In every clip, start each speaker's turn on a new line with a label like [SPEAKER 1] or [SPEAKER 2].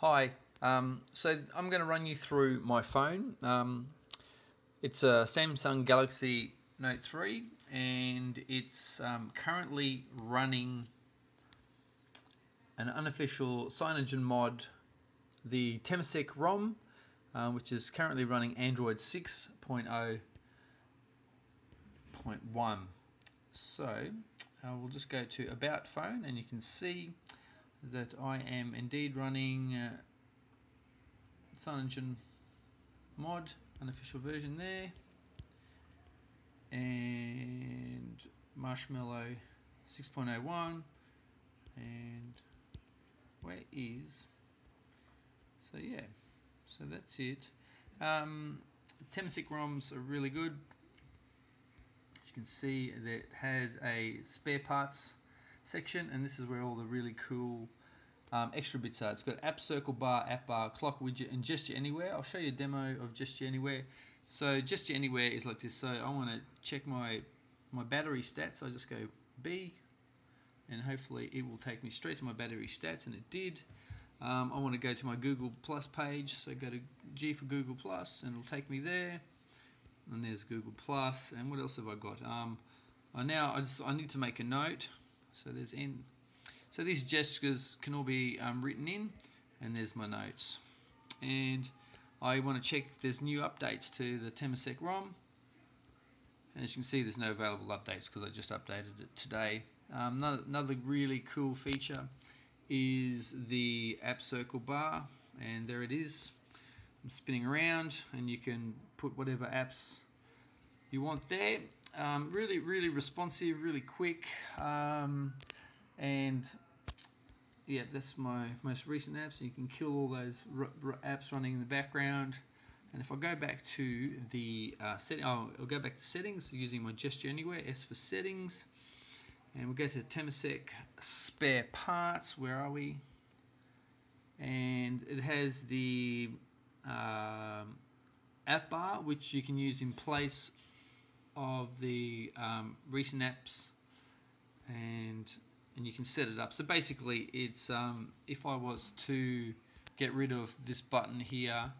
[SPEAKER 1] Hi, um, so I'm going to run you through my phone. Um, it's a Samsung Galaxy Note 3 and it's um, currently running an unofficial CyanogenMod, mod, the Temasek ROM, uh, which is currently running Android 6.0.1. So uh, we'll just go to About Phone and you can see that I am indeed running uh, Cyanogen mod, unofficial version there, and Marshmallow 6.01, and where is, so yeah, so that's it. Um, ROMs are really good. As you can see, that has a spare parts section, and this is where all the really cool um, extra bits are. It's got app circle bar, app bar, clock widget, and gesture anywhere. I'll show you a demo of gesture anywhere. So gesture anywhere is like this. So I want to check my my battery stats. I just go B, and hopefully it will take me straight to my battery stats, and it did. Um, I want to go to my Google Plus page, so go to G for Google Plus, and it'll take me there. And there's Google Plus, and what else have I got? Um, I now I just I need to make a note. So there's N. So these gestures can all be um, written in, and there's my notes. And I want to check if there's new updates to the Temasek ROM. And as you can see, there's no available updates because I just updated it today. Um, another, another really cool feature is the app circle bar, and there it is. I'm spinning around, and you can put whatever apps you want there. Um, really, really responsive, really quick, um, and yeah, that's my most recent apps. You can kill all those apps running in the background. And if I go back to the uh, setting, oh, I'll go back to settings using my gesture anywhere. S for settings, and we'll go to Temasek spare parts. Where are we? And it has the um, app bar, which you can use in place of the um, recent apps and and you can set it up. So basically it's um, if I was to get rid of this button here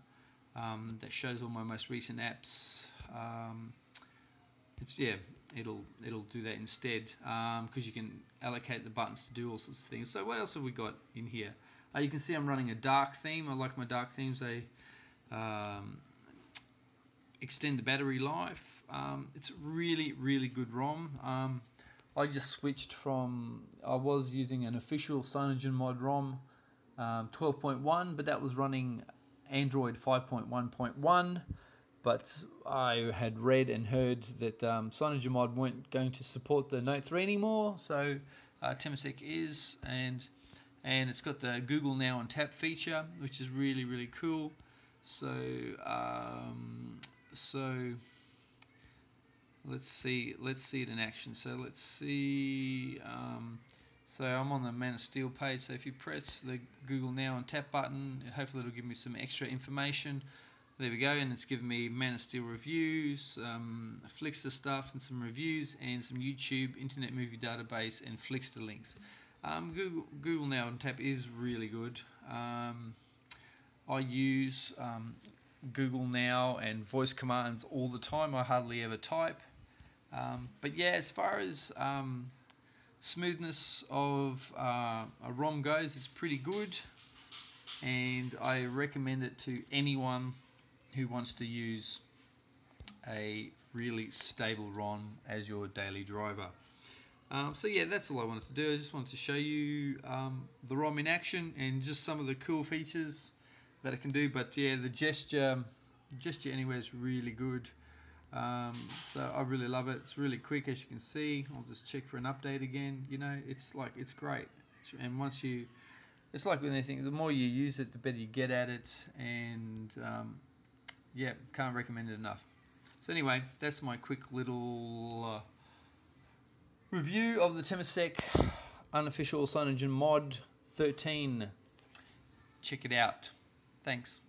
[SPEAKER 1] um, that shows all my most recent apps um, it's yeah it'll it'll do that instead because um, you can allocate the buttons to do all sorts of things. So what else have we got in here? Uh, you can see I'm running a dark theme. I like my dark themes. They um, extend the battery life. Um, it's really, really good ROM. Um, I just switched from, I was using an official CyanogenMod ROM um, 12.1, but that was running Android 5.1.1. But I had read and heard that um, CyanogenMod weren't going to support the Note 3 anymore, so uh, Temasek is, and and it's got the Google Now on Tap feature, which is really, really cool. So um, so let's see let's see it in action. So let's see um, so I'm on the Man of Steel page. So if you press the Google Now on Tap button hopefully it'll give me some extra information. There we go and it's given me Man of Steel reviews um, Flixster stuff and some reviews and some YouTube Internet Movie Database and Flixster links. Um, Google, Google Now on Tap is really good. Um, I use um, Google Now and voice commands all the time. I hardly ever type. Um, but yeah, as far as um, smoothness of uh, a ROM goes, it's pretty good. And I recommend it to anyone who wants to use a really stable ROM as your daily driver. Um, so yeah, that's all I wanted to do. I just wanted to show you um, the ROM in action and just some of the cool features that it can do. But yeah, the gesture, gesture anywhere is really good. Um, so I really love it. It's really quick, as you can see. I'll just check for an update again. You know, it's like it's great. It's, and once you, it's like with anything. The more you use it, the better you get at it. And um, yeah, can't recommend it enough. So anyway, that's my quick little uh, review of the Temasek unofficial Cyanogen Mod 13. Check it out. Thanks.